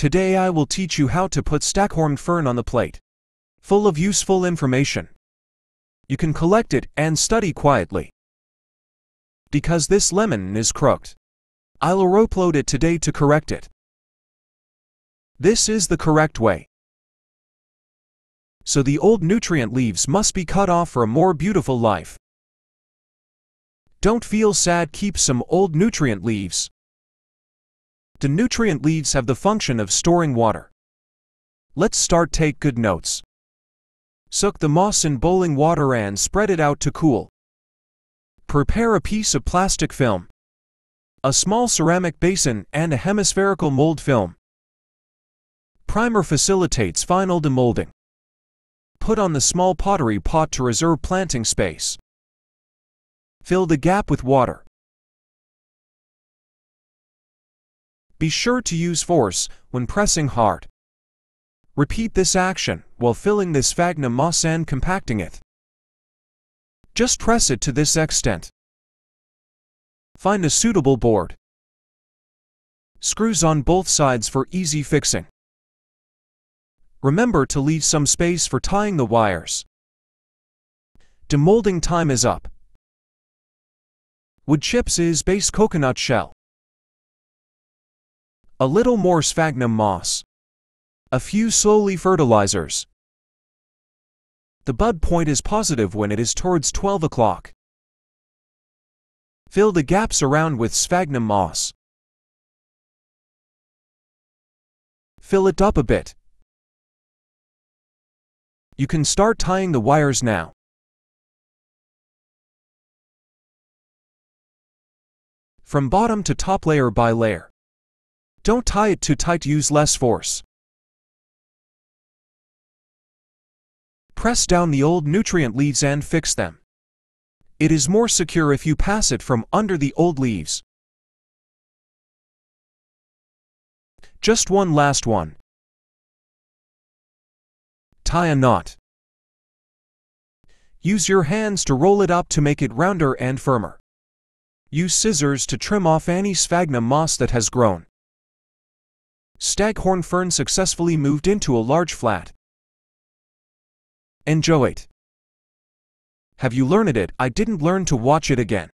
Today I will teach you how to put Staghorn fern on the plate. Full of useful information. You can collect it and study quietly. Because this lemon is crooked. I'll upload it today to correct it. This is the correct way. So the old nutrient leaves must be cut off for a more beautiful life. Don't feel sad keep some old nutrient leaves. The nutrient leaves have the function of storing water. Let's start take good notes. Soak the moss in boiling water and spread it out to cool. Prepare a piece of plastic film, a small ceramic basin and a hemispherical mold film. Primer facilitates final demolding. Put on the small pottery pot to reserve planting space. Fill the gap with water. Be sure to use force when pressing hard. Repeat this action while filling this sphagnum moss and compacting it. Just press it to this extent. Find a suitable board. Screws on both sides for easy fixing. Remember to leave some space for tying the wires. Demolding time is up. Wood chips is base coconut shell. A little more sphagnum moss. A few slowly fertilizers. The bud point is positive when it is towards 12 o'clock. Fill the gaps around with sphagnum moss. Fill it up a bit. You can start tying the wires now. From bottom to top layer by layer. Don't tie it too tight use less force. Press down the old nutrient leaves and fix them. It is more secure if you pass it from under the old leaves. Just one last one. Tie a knot. Use your hands to roll it up to make it rounder and firmer. Use scissors to trim off any sphagnum moss that has grown. Staghorn fern successfully moved into a large flat. Enjoy it. Have you learned it? I didn't learn to watch it again.